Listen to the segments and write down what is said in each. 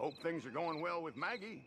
Hope things are going well with Maggie.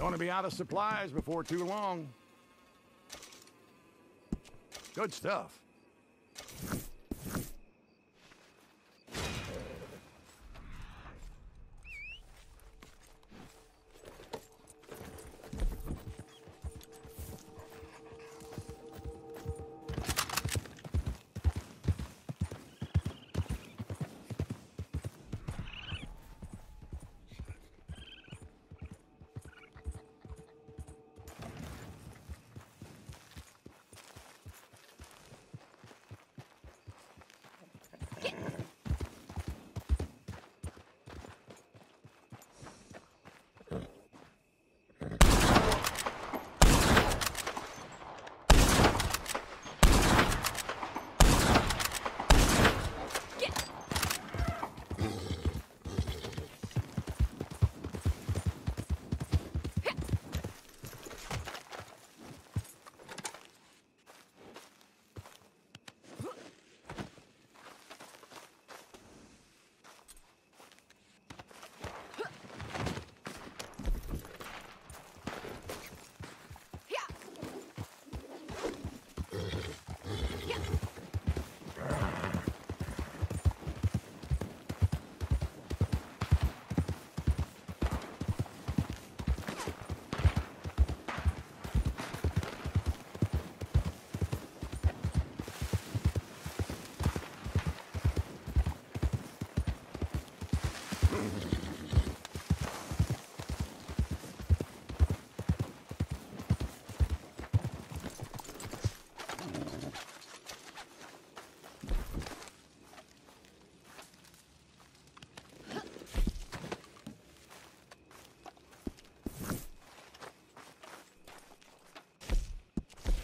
Gonna be out of supplies before too long. Good stuff.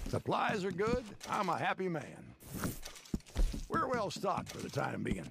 Supplies are good. I'm a happy man. We're well stocked for the time being.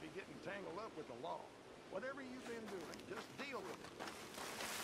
be getting tangled up with the law. Whatever you've been doing, just deal with it.